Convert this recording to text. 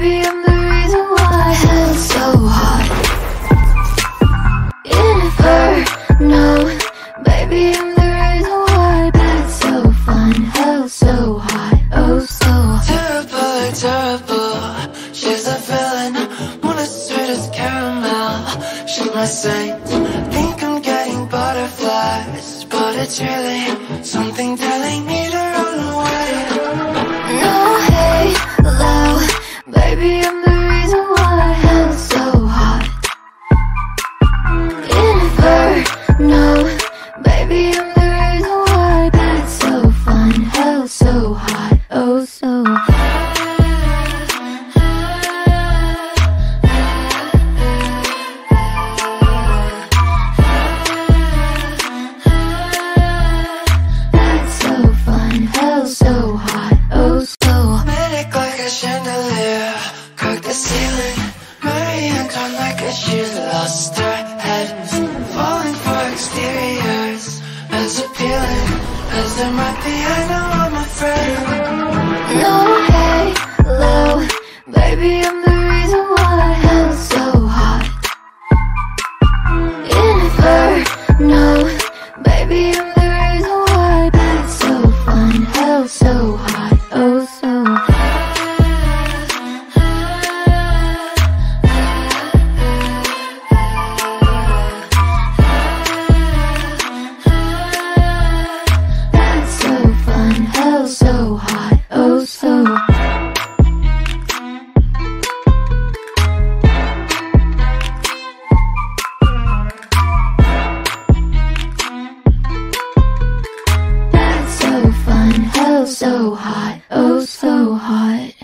Maybe I'm the reason why I held so hard. You never know Baby, I'm the reason why that's so fun. Hell so hot, oh, so hot Terrible, terrible. She's a villain. Wanna sweet as caramel. She's my saint Think I'm getting butterflies But it's really something telling. Hot, oh so. Hot. That's so fun, hell's so hot, oh so. Manic like a chandelier. Crack the ceiling. Marie Antoine like a she's lost her head Falling for exteriors. As appealing As there might be baby, I'm Hell's so hot, oh so hot.